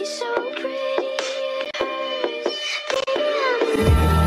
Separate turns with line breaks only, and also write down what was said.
You're so pretty, it hurts. Baby,